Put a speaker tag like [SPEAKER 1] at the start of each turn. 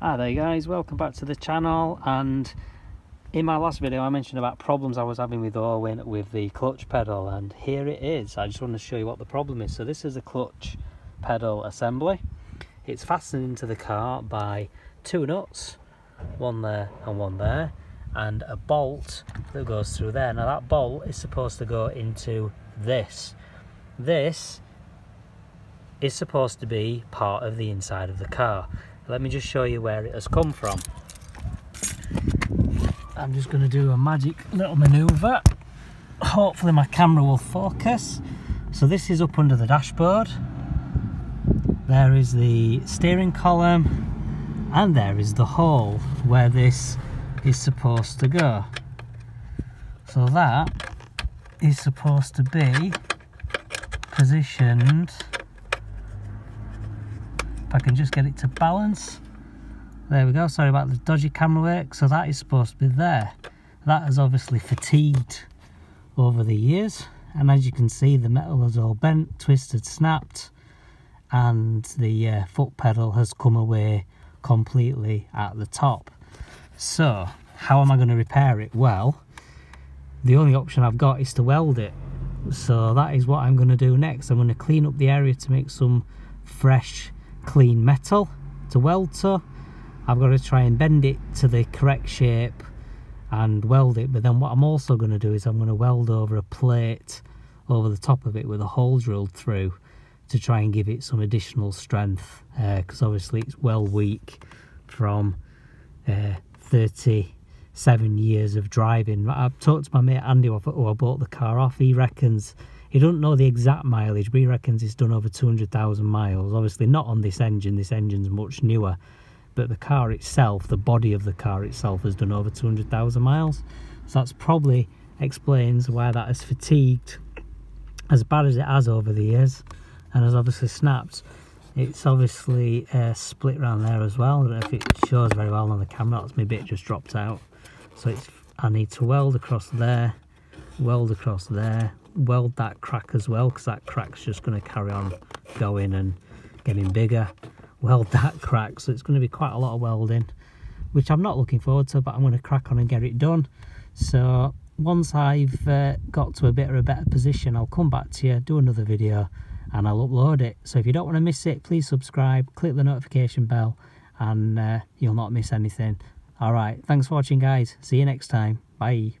[SPEAKER 1] Hi there guys, welcome back to the channel and in my last video I mentioned about problems I was having with Orwin with the clutch pedal and here it is. I just want to show you what the problem is. So this is a clutch pedal assembly. It's fastened into the car by two nuts, one there and one there and a bolt that goes through there. Now that bolt is supposed to go into this. This is supposed to be part of the inside of the car let me just show you where it has come from. I'm just going to do a magic little maneuver. Hopefully my camera will focus. So this is up under the dashboard. There is the steering column and there is the hole where this is supposed to go. So that is supposed to be positioned if I can just get it to balance. There we go. Sorry about the dodgy camera work. So that is supposed to be there. That has obviously fatigued over the years. And as you can see the metal has all bent twisted snapped and the uh, foot pedal has come away completely at the top. So how am I going to repair it? Well the only option I've got is to weld it. So that is what I'm going to do next. I'm going to clean up the area to make some fresh clean metal to weld to. I've got to try and bend it to the correct shape and weld it but then what I'm also going to do is I'm going to weld over a plate over the top of it with a hole drilled through to try and give it some additional strength because uh, obviously it's well weak from uh, 37 years of driving. I've talked to my mate Andy who I bought the car off he reckons he doesn't know the exact mileage, but he reckons it's done over 200,000 miles. Obviously not on this engine, this engine's much newer. But the car itself, the body of the car itself has done over 200,000 miles. So that's probably explains why that has fatigued as bad as it has over the years and has obviously snapped. It's obviously uh, split around there as well. I don't know if it shows very well on the camera. That's my bit just dropped out. So it's I need to weld across there, weld across there, weld that crack as well because that crack's just going to carry on going and getting bigger. Weld that crack so it's going to be quite a lot of welding which I'm not looking forward to but I'm going to crack on and get it done. So once I've uh, got to a bit of a better position I'll come back to you do another video and I'll upload it. So if you don't want to miss it please subscribe click the notification bell and uh, you'll not miss anything all right. Thanks for watching guys. See you next time. Bye